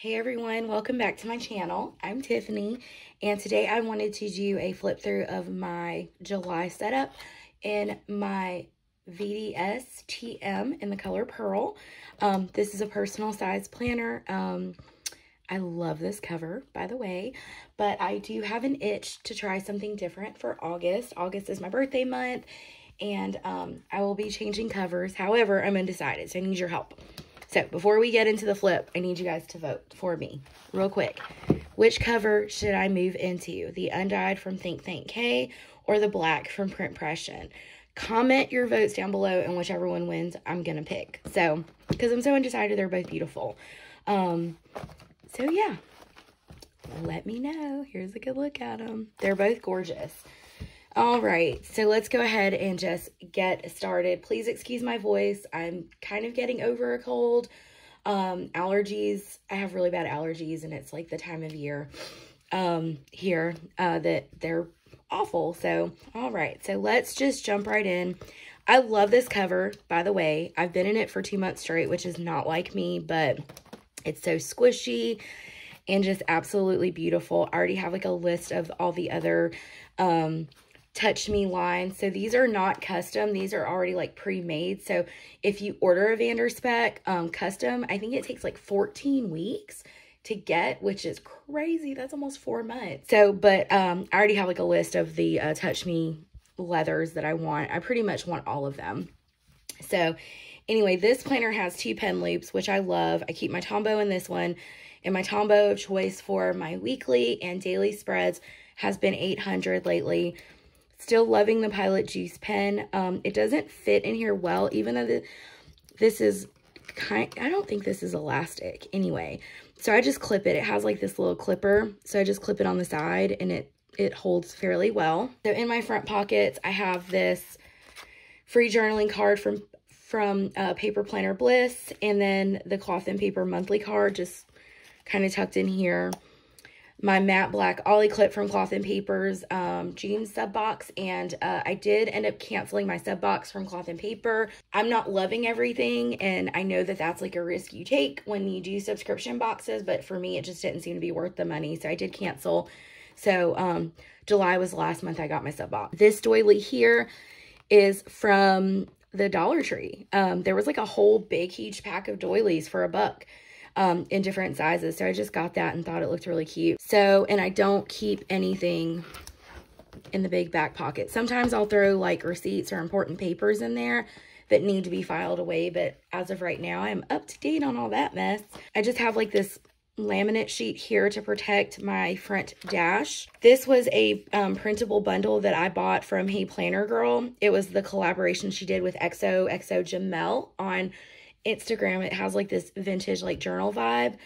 Hey everyone, welcome back to my channel. I'm Tiffany and today I wanted to do a flip through of my July setup in my VDS TM in the color Pearl. Um, this is a personal size planner. Um, I love this cover, by the way, but I do have an itch to try something different for August. August is my birthday month and um, I will be changing covers. However, I'm undecided, so I need your help. So before we get into the flip, I need you guys to vote for me real quick. Which cover should I move into? The undyed from Think Think K or the black from Print Pression? Comment your votes down below and whichever one wins, I'm going to pick. So, because I'm so undecided, they're both beautiful. Um, so yeah, let me know. Here's a good look at them. They're both gorgeous. All right, so let's go ahead and just get started. Please excuse my voice. I'm kind of getting over a cold. Um, allergies, I have really bad allergies and it's like the time of year um, here uh, that they're awful. So, all right, so let's just jump right in. I love this cover, by the way. I've been in it for two months straight, which is not like me, but it's so squishy and just absolutely beautiful. I already have like a list of all the other um, touch me line. So these are not custom. These are already like pre-made. So if you order a Van der Spek um, custom, I think it takes like 14 weeks to get, which is crazy. That's almost four months. So, but um, I already have like a list of the uh, touch me leathers that I want. I pretty much want all of them. So anyway, this planner has two pen loops, which I love. I keep my Tombow in this one. And my Tombow of choice for my weekly and daily spreads has been 800 lately. Still loving the Pilot Juice pen. Um, it doesn't fit in here well, even though the, this is kind, I don't think this is elastic anyway. So I just clip it. It has like this little clipper. So I just clip it on the side and it, it holds fairly well. So in my front pockets, I have this free journaling card from from uh, Paper Planner Bliss and then the Cloth and Paper monthly card just kind of tucked in here my matte black ollie clip from cloth and papers um jeans sub box and uh, i did end up canceling my sub box from cloth and paper. I'm not loving everything and i know that that's like a risk you take when you do subscription boxes but for me it just didn't seem to be worth the money so i did cancel. So um july was the last month i got my sub box. This doily here is from the dollar tree. Um there was like a whole big huge pack of doilies for a buck um, in different sizes. So I just got that and thought it looked really cute. So, and I don't keep anything in the big back pocket. Sometimes I'll throw like receipts or important papers in there that need to be filed away. But as of right now, I'm up to date on all that mess. I just have like this laminate sheet here to protect my front dash. This was a um, printable bundle that I bought from Hey Planner Girl. It was the collaboration she did with XO, XO Jamel on Instagram. It has like this vintage like journal vibe.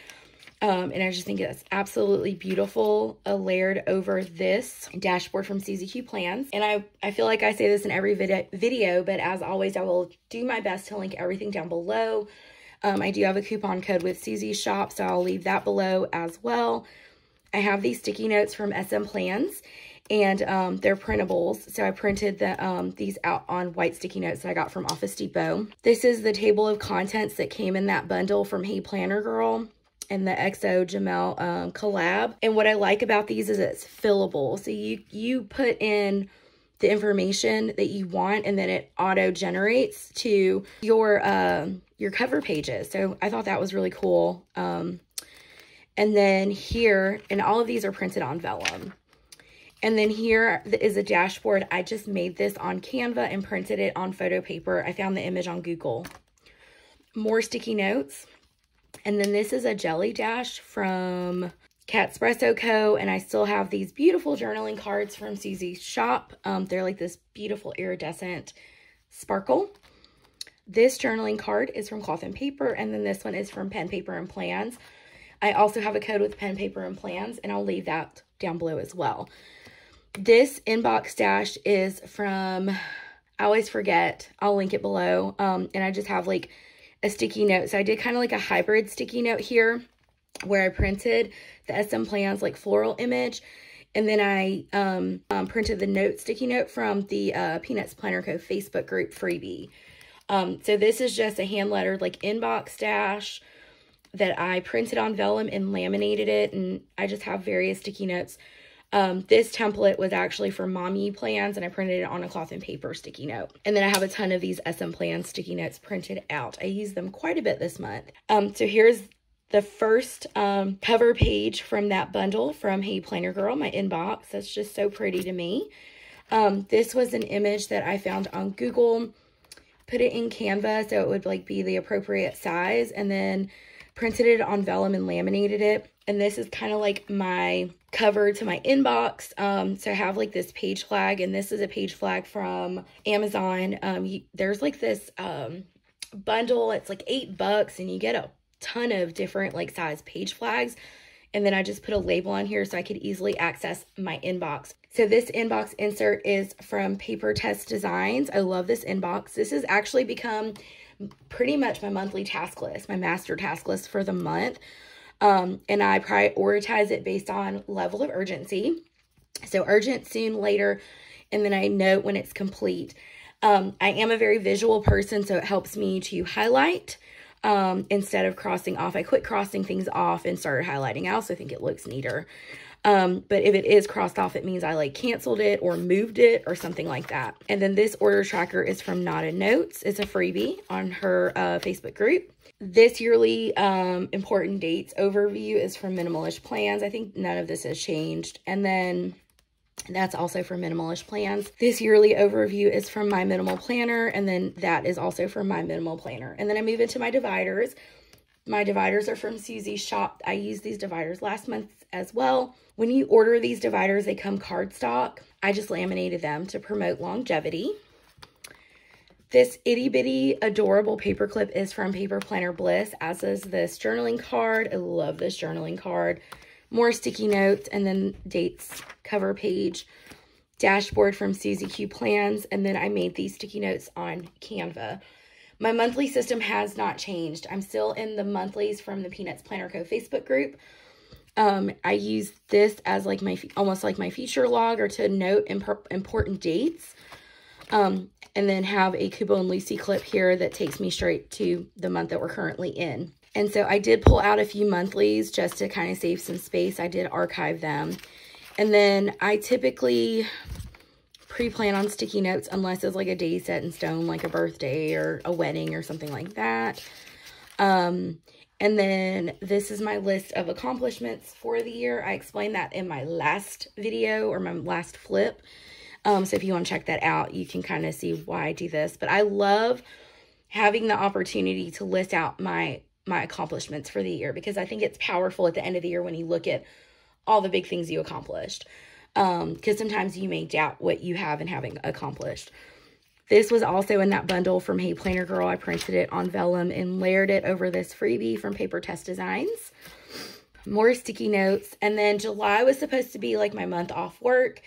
Um, and I just think it's absolutely beautiful, uh, layered over this dashboard from Suzee Q Plans. And I, I feel like I say this in every vid video, but as always, I will do my best to link everything down below. Um, I do have a coupon code with Suzee Shop, so I'll leave that below as well. I have these sticky notes from SM Plans and um, they're printables. So I printed the um, these out on white sticky notes that I got from Office Depot. This is the table of contents that came in that bundle from Hey Planner Girl and the XO Jamel um, collab. And what I like about these is it's fillable. So you, you put in the information that you want and then it auto generates to your, uh, your cover pages. So I thought that was really cool. Um, and then here, and all of these are printed on vellum. And then here is a dashboard. I just made this on Canva and printed it on photo paper. I found the image on Google. More sticky notes. And then this is a jelly dash from Cat Catspresso Co. And I still have these beautiful journaling cards from Suzee Shop. Um, they're like this beautiful iridescent sparkle. This journaling card is from Cloth and Paper. And then this one is from Pen, Paper, and Plans. I also have a code with Pen, Paper, and Plans. And I'll leave that down below as well. This inbox dash is from, I always forget, I'll link it below. Um, and I just have like a sticky note. So I did kind of like a hybrid sticky note here where I printed the SM Plans like floral image. And then I um, um, printed the note sticky note from the uh, Peanuts Planner Co. Facebook group freebie. Um, so this is just a hand lettered like inbox dash that I printed on vellum and laminated it. And I just have various sticky notes. Um, this template was actually for mommy plans and I printed it on a cloth and paper sticky note. And then I have a ton of these SM plans sticky notes printed out. I use them quite a bit this month. Um, so here's the first um, cover page from that bundle from Hey Planner Girl, my inbox. That's just so pretty to me. Um, this was an image that I found on Google, put it in Canva so it would like be the appropriate size and then printed it on vellum and laminated it. And this is kind of like my cover to my inbox. Um, so I have like this page flag and this is a page flag from Amazon. Um, you, there's like this um, bundle. It's like eight bucks and you get a ton of different like size page flags. And then I just put a label on here so I could easily access my inbox. So this inbox insert is from Papertess Designs. I love this inbox. This has actually become pretty much my monthly task list, my master task list for the month. Um, and I prioritize it based on level of urgency. So urgent, soon, later, and then I note when it's complete. Um, I am a very visual person, so it helps me to highlight um, instead of crossing off. I quit crossing things off and started highlighting. I also think it looks neater. Um, but if it is crossed off, it means I like canceled it or moved it or something like that. And then this order tracker is from Nada Notes. It's a freebie on her uh, Facebook group. This yearly um, important dates overview is from Minimalish Plans. I think none of this has changed. And then that's also for Minimalish Plans. This yearly overview is from My Minimal Planner, and then that is also from My Minimal Planner. And then I move into my dividers. My dividers are from Suzee's shop. I used these dividers last month as well. When you order these dividers, they come cardstock. I just laminated them to promote longevity. This itty bitty adorable paper clip is from Paper Planner Bliss, as is this journaling card. I love this journaling card more sticky notes, and then dates cover page, dashboard from Suzee Q Plans, and then I made these sticky notes on Canva. My monthly system has not changed. I'm still in the monthlies from the Peanuts Planner Co. Facebook group. Um, I use this as like my, almost like my feature log or to note imp important dates. Um, and then have a Kubo and Lucy clip here that takes me straight to the month that we're currently in. And so I did pull out a few monthlies just to kind of save some space. I did archive them. And then I typically pre-plan on sticky notes unless it's like a day set in stone, like a birthday or a wedding or something like that. Um, and then this is my list of accomplishments for the year. I explained that in my last video or my last flip. Um, so if you want to check that out, you can kind of see why I do this. But I love having the opportunity to list out my my accomplishments for the year because I think it's powerful at the end of the year when you look at all the big things you accomplished. Um, because sometimes you may doubt what you have and having accomplished. This was also in that bundle from Hey Planner Girl. I printed it on vellum and layered it over this freebie from Papertess Designs. More sticky notes. And then July was supposed to be like my month off work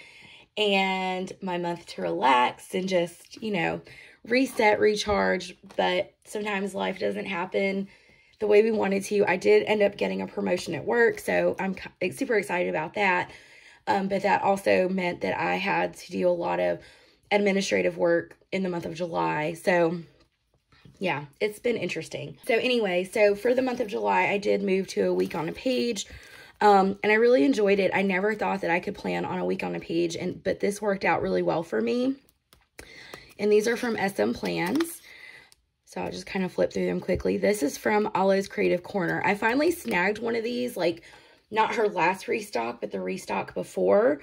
and my month to relax and just, you know, reset, recharge. But sometimes life doesn't happen the way we wanted to. I did end up getting a promotion at work, so I'm super excited about that. Um, but that also meant that I had to do a lot of administrative work in the month of July. So yeah, it's been interesting. So anyway, so for the month of July, I did move to a week on a page. Um, and I really enjoyed it. I never thought that I could plan on a week on a page, and but this worked out really well for me. And these are from SM Plans. So I'll just kind of flip through them quickly. This is from Olive's Creative Corner. I finally snagged one of these, like not her last restock, but the restock before.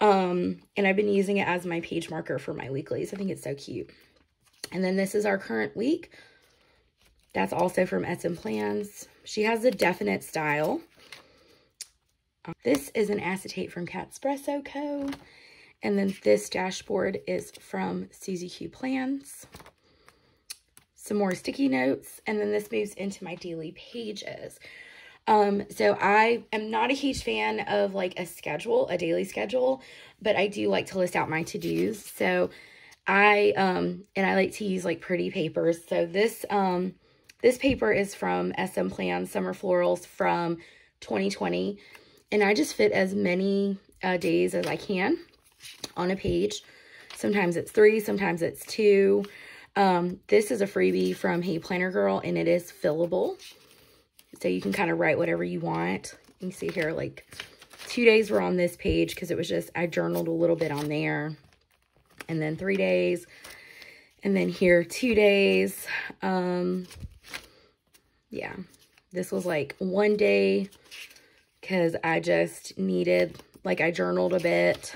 Um, and I've been using it as my page marker for my weeklies. I think it's so cute. And then this is our current week. That's also from SM Plans. She has a definite style. This is an acetate from Cat Catspresso Co. And then this dashboard is from Suzee Q Plans some more sticky notes, and then this moves into my daily pages. Um, so I am not a huge fan of like a schedule, a daily schedule, but I do like to list out my to-dos. So I, um, and I like to use like pretty papers. So this, um, this paper is from SM Plan Summer Florals from 2020. And I just fit as many uh, days as I can on a page. Sometimes it's three, sometimes it's two. Um, this is a freebie from Hey Planner Girl, and it is fillable. So you can kind of write whatever you want. You see here, like two days were on this page because it was just, I journaled a little bit on there. And then three days. And then here, two days. Um, yeah, this was like one day because I just needed, like I journaled a bit.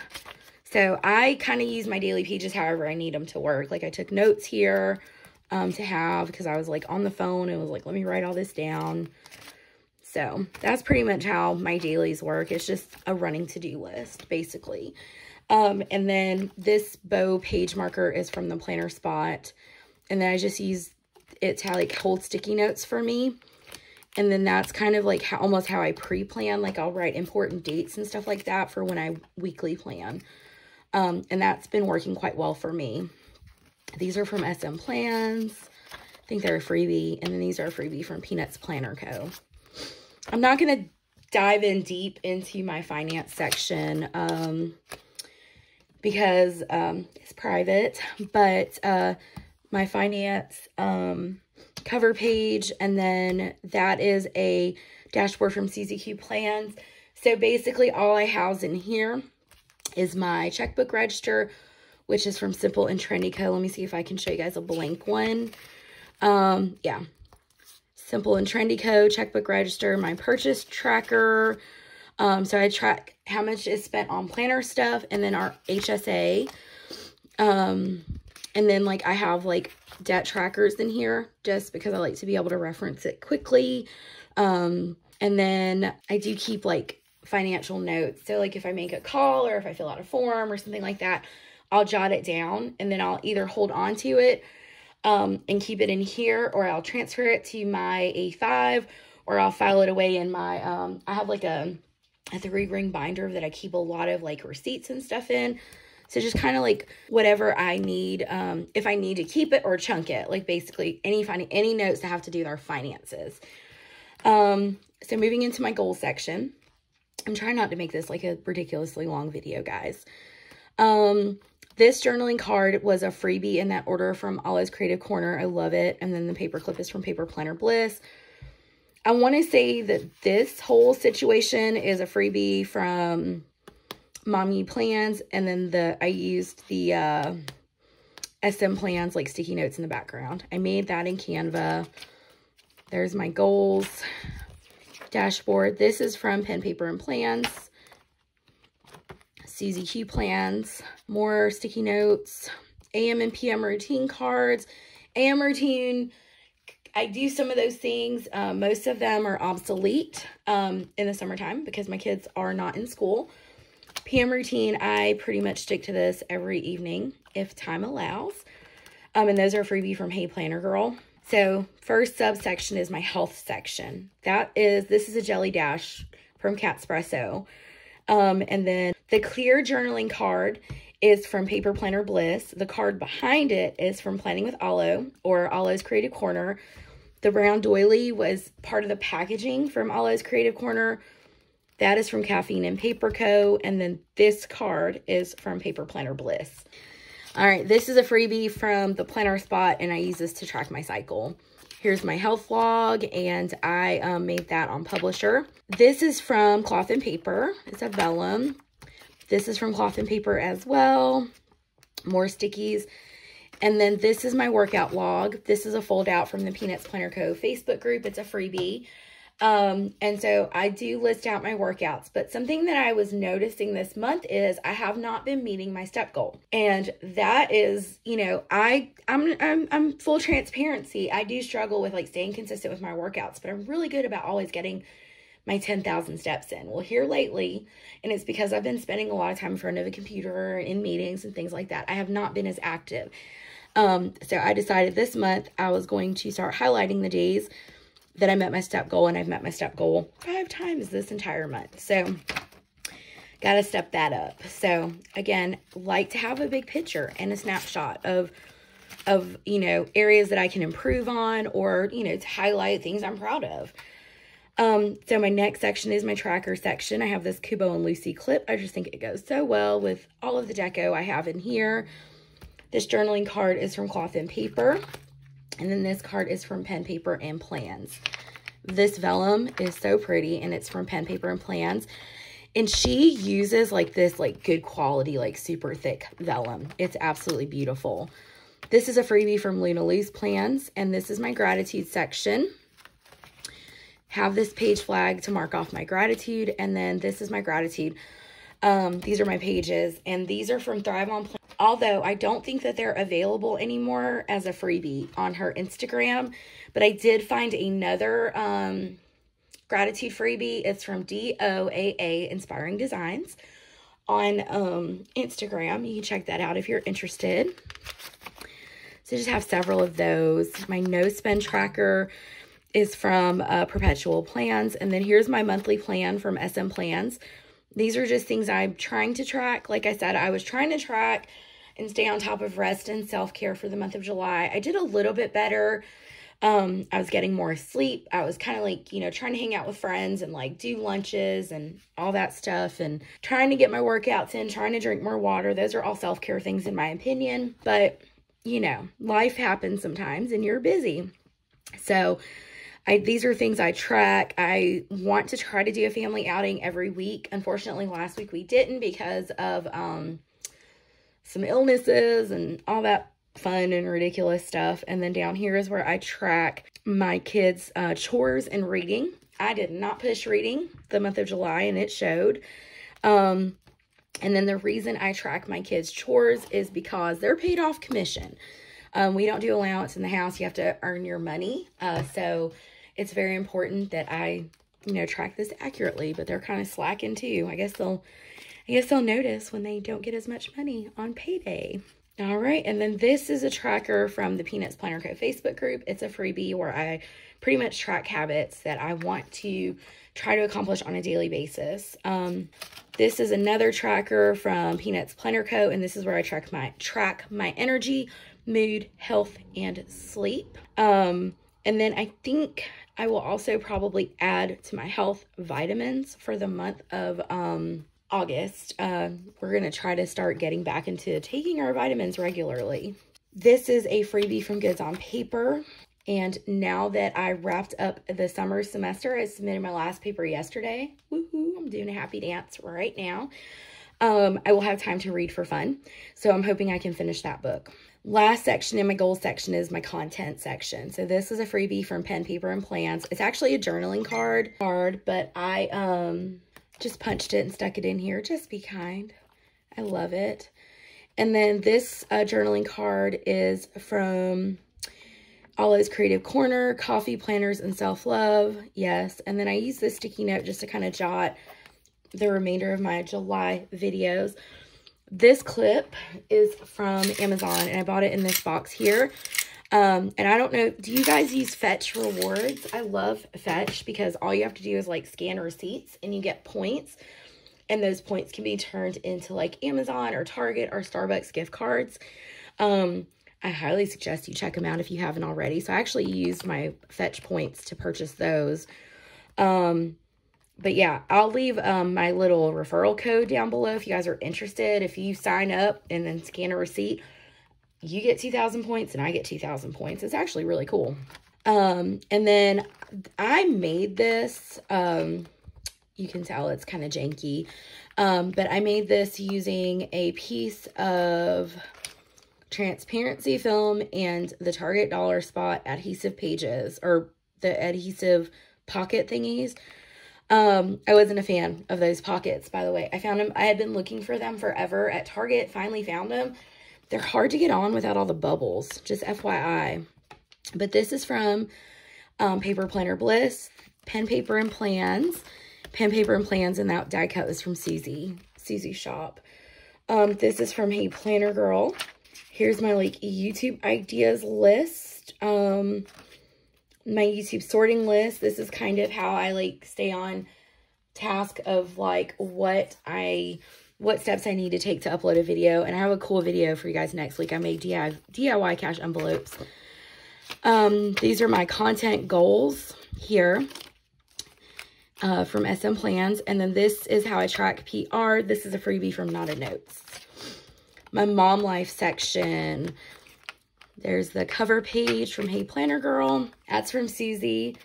So I kind of use my daily pages however I need them to work. Like I took notes here um, to have because I was like on the phone and was like, let me write all this down. So that's pretty much how my dailies work. It's just a running to-do list, basically. Um, and then this bow page marker is from the planner spot. And then I just use it to like hold sticky notes for me. And then that's kind of like how, almost how I pre-plan. Like I'll write important dates and stuff like that for when I weekly plan. Um, and that's been working quite well for me. These are from SM Plans. I think they're a freebie. And then these are a freebie from Peanuts Planner Co. I'm not going to dive in deep into my finance section um, because um, it's private. But uh, my finance um, cover page, and then that is a dashboard from Suzee Q Plans. So basically all I house in here is my checkbook register, which is from Simple and Trendy Co. Let me see if I can show you guys a blank one. Um, yeah. Simple and Trendy Co. checkbook register, my purchase tracker. Um, so I track how much is spent on planner stuff and then our HSA. Um, and then like I have like debt trackers in here just because I like to be able to reference it quickly. Um, and then I do keep like financial notes. So like if I make a call or if I fill out a form or something like that, I'll jot it down and then I'll either hold on to it um, and keep it in here or I'll transfer it to my A5 or I'll file it away in my, um, I have like a, a three ring binder that I keep a lot of like receipts and stuff in. So just kind of like whatever I need, um, if I need to keep it or chunk it, like basically any finding any notes that have to do with our finances. Um, so moving into my goal section, I'm trying not to make this like a ridiculously long video, guys. Um, this journaling card was a freebie in that order from Olive's Creative Corner. I love it. And then the paper clip is from Paper Planner Bliss. I want to say that this whole situation is a freebie from Mommy Plans. And then the I used the uh, SM Plans, like sticky notes in the background. I made that in Canva. There's my goals dashboard. This is from Pen, Paper, and Plans. Suzee Q plans, more sticky notes, AM and PM routine cards. AM routine, I do some of those things. Um, most of them are obsolete um, in the summertime because my kids are not in school. PM routine, I pretty much stick to this every evening if time allows. Um, and those are freebie from Hey Planner Girl. So first subsection is my health section. That is, this is a jelly dash from Catspresso. Um, and then the clear journaling card is from Paper Planner Bliss. The card behind it is from Planning with Alo or Alo's Creative Corner. The brown doily was part of the packaging from Alo's Creative Corner. That is from Caffeine and Paper Co. And then this card is from Paper Planner Bliss. All right, this is a freebie from the planner spot, and I use this to track my cycle. Here's my health log, and I um, made that on Publisher. This is from Cloth and Paper. It's a vellum. This is from Cloth and Paper as well. More stickies. And then this is my workout log. This is a fold out from the Peanuts Planner Co. Facebook group. It's a freebie. Um, and so I do list out my workouts, but something that I was noticing this month is I have not been meeting my step goal. And that is, you know, I, I'm, I'm, I'm full transparency. I do struggle with like staying consistent with my workouts, but I'm really good about always getting my 10,000 steps in. Well, here lately, and it's because I've been spending a lot of time in front of a computer in meetings and things like that. I have not been as active. Um, so I decided this month I was going to start highlighting the days that I met my step goal and I've met my step goal five times this entire month. So got to step that up. So again, like to have a big picture and a snapshot of of, you know, areas that I can improve on or, you know, to highlight things I'm proud of. Um, so my next section is my tracker section. I have this Kubo and Lucy clip. I just think it goes so well with all of the deco I have in here. This journaling card is from Cloth and Paper. And then this card is from Pen, Paper, and Plans. This vellum is so pretty and it's from Pen Paper and Plans. And she uses like this like good quality, like super thick vellum. It's absolutely beautiful. This is a freebie from Luna Lou's Plans, and this is my gratitude section. Have this page flag to mark off my gratitude, and then this is my gratitude. Um, these are my pages, and these are from Thrive on Plans. Although I don't think that they're available anymore as a freebie on her Instagram, but I did find another um, gratitude freebie. It's from DOAA Inspiring Designs on um, Instagram. You can check that out if you're interested. So I just have several of those. My no spend tracker is from uh, Perpetual Plans. And then here's my monthly plan from SM Plans. These are just things I'm trying to track. Like I said, I was trying to track and stay on top of rest and self-care for the month of July. I did a little bit better um, I was getting more sleep. I was kind of like, you know, trying to hang out with friends and like do lunches and all that stuff and trying to get my workouts in, trying to drink more water. Those are all self care things, in my opinion. But, you know, life happens sometimes and you're busy. So, I, these are things I track. I want to try to do a family outing every week. Unfortunately, last week we didn't because of um, some illnesses and all that fun and ridiculous stuff. And then down here is where I track my kids' uh, chores and reading. I did not push reading the month of July and it showed. Um, and then the reason I track my kids' chores is because they're paid off commission. Um, we don't do allowance in the house. You have to earn your money. Uh, so it's very important that I, you know, track this accurately, but they're kind of slacking too. I guess they'll, I guess they'll notice when they don't get as much money on payday. All right, and then this is a tracker from the Peanuts Planner Co. Facebook group. It's a freebie where I pretty much track habits that I want to try to accomplish on a daily basis. Um, this is another tracker from Peanuts Planner Co. And this is where I track my track my energy, mood, health, and sleep. Um, and then I think I will also probably add to my health vitamins for the month of um, August, uh, we're going to try to start getting back into taking our vitamins regularly. This is a freebie from Goods on Paper. And now that I wrapped up the summer semester, I submitted my last paper yesterday. Woohoo, I'm doing a happy dance right now. Um, I will have time to read for fun. So I'm hoping I can finish that book. Last section in my goals section is my content section. So this is a freebie from Pen, Paper, and Plans. It's actually a journaling card, card, but I um just punched it and stuck it in here. Just be kind. I love it. And then this uh, journaling card is from Olive's Creative Corner, Coffee Planners and Self-Love. Yes. And then I use this sticky note just to kind of jot the remainder of my July videos. This clip is from Amazon and I bought it in this box here. Um, and I don't know, do you guys use Fetch Rewards? I love Fetch because all you have to do is like scan receipts and you get points. And those points can be turned into like Amazon or Target or Starbucks gift cards. Um, I highly suggest you check them out if you haven't already. So I actually used my Fetch points to purchase those. Um, but yeah, I'll leave um, my little referral code down below if you guys are interested. If you sign up and then scan a receipt, you get 2,000 points and I get 2,000 points. It's actually really cool. Um, and then I made this, um, you can tell it's kind of janky, um, but I made this using a piece of transparency film and the Target Dollar Spot adhesive pages or the adhesive pocket thingies. Um, I wasn't a fan of those pockets, by the way. I found them, I had been looking for them forever at Target, finally found them. They're hard to get on without all the bubbles, just FYI. But this is from um, Paper Planner Bliss, Pen, Paper, and Plans. Pen, Paper, and Plans, and that die cut was from Suzee, Suzee Shop. Um, this is from Hey Planner Girl. Here's my, like, YouTube ideas list. Um, my YouTube sorting list. This is kind of how I, like, stay on task of, like, what I what steps I need to take to upload a video. And I have a cool video for you guys next week. I made DIY DIY cash envelopes. Um, these are my content goals here uh, from SM Plans. And then this is how I track PR. This is a freebie from Not a Notes. My mom life section. There's the cover page from Hey Planner Girl. That's from Suzee.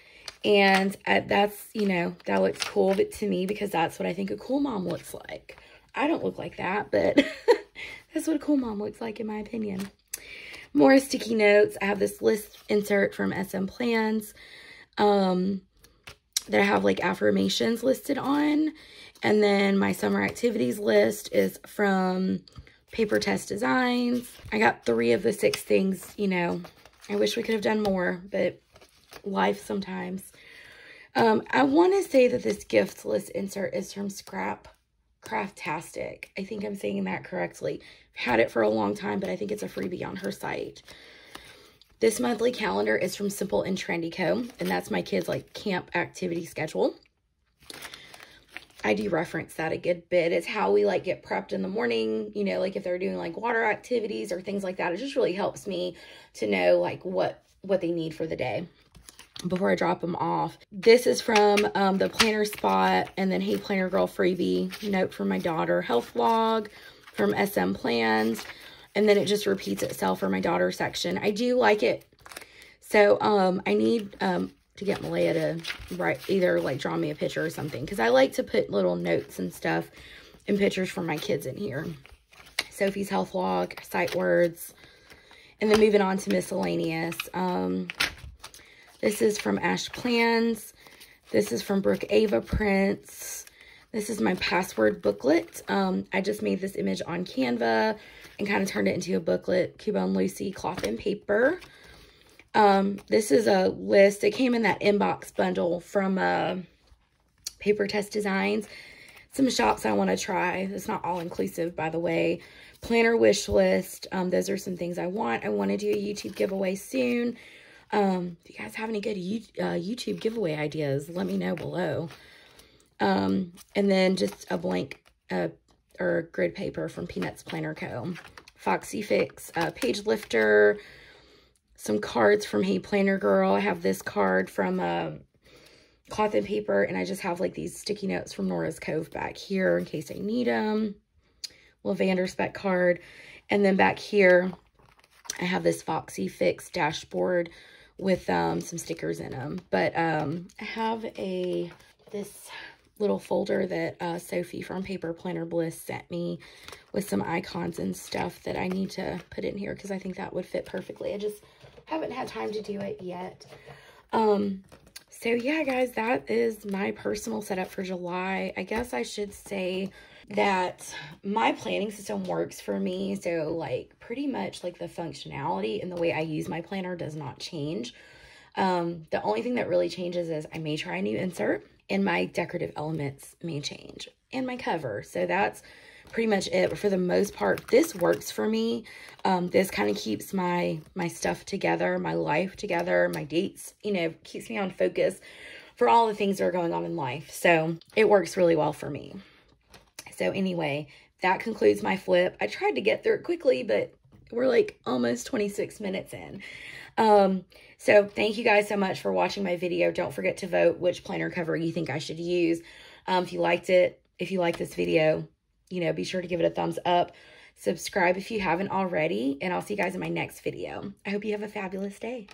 And uh, that's, you know, that looks cool but to me because that's what I think a cool mom looks like. I don't look like that, but that's what a cool mom looks like in my opinion. More sticky notes. I have this list insert from SM Plans um, that I have like affirmations listed on. And then my summer activities list is from Papertess Designs. I got three of the six things, you know. I wish we could have done more, but life sometimes. Um, I want to say that this gift list insert is from Scrap Craftastic. I think I'm saying that correctly. I've had it for a long time, but I think it's a freebie on her site. This monthly calendar is from Simple and Trendy Co. And that's my kids' like camp activity schedule. I do reference that a good bit. It's how we like get prepped in the morning, you know, like if they're doing like water activities or things like that. It just really helps me to know like what what they need for the day before I drop them off. This is from um, the Planner Spot and then Hey Planner Girl freebie note from my daughter. Health vlog from SM Plans. And then it just repeats itself for my daughter section. I do like it. So um, I need um, to get Malaya to write, either like draw me a picture or something. Because I like to put little notes and stuff and pictures for my kids in here. Sophie's Health Log, Sight Words. And then moving on to miscellaneous. Um, this is from Ash Plans. This is from Brooke Ava Prints. This is my password booklet. Um, I just made this image on Canva and kind of turned it into a booklet. Kubo and Lucy cloth and paper. Um, this is a list. It came in that inbox bundle from uh, Papertess Designs. Some shops I want to try. It's not all inclusive, by the way. Planner wish list. Um, those are some things I want. I want to do a YouTube giveaway soon. Um, if you guys have any good uh, YouTube giveaway ideas, let me know below. Um, and then just a blank uh, or grid paper from Peanuts Planner Co. Foxy Fix uh, page lifter. Some cards from Hey Planner Girl. I have this card from uh, Cloth and Paper, and I just have like these sticky notes from Nora's Cove back here in case I need them. Lavander Spec card. And then back here, I have this Foxy Fix dashboard with um, some stickers in them. But um, I have a this little folder that uh, Sophie from Paper Planner Bliss sent me with some icons and stuff that I need to put in here because I think that would fit perfectly. I just haven't had time to do it yet. Um, so yeah, guys, that is my personal setup for July. I guess I should say that my planning system works for me. So like pretty much like the functionality and the way I use my planner does not change. Um, the only thing that really changes is I may try a new insert and my decorative elements may change and my cover. So that's pretty much it. But for the most part, this works for me. Um, this kind of keeps my, my stuff together, my life together, my dates, you know, keeps me on focus for all the things that are going on in life. So it works really well for me. So anyway, that concludes my flip. I tried to get through it quickly, but we're like almost 26 minutes in. Um, so thank you guys so much for watching my video. Don't forget to vote which planner cover you think I should use. Um, if you liked it, if you like this video, you know, be sure to give it a thumbs up. Subscribe if you haven't already, and I'll see you guys in my next video. I hope you have a fabulous day.